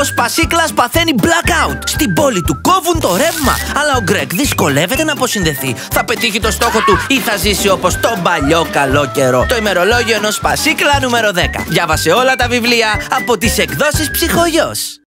Ο Σπασίκλας παθαίνει blackout. Στην πόλη του κόβουν το ρεύμα. Αλλά ο Γκρέκ δυσκολεύεται να αποσυνδεθεί. Θα πετύχει το στόχο του ή θα ζήσει όπως τον παλιό καλό καιρό. Το ημερολόγιο ενός Σπασίκλα νούμερο 10. Διάβασε όλα τα βιβλία από τις εκδόσεις Ψυχογιός.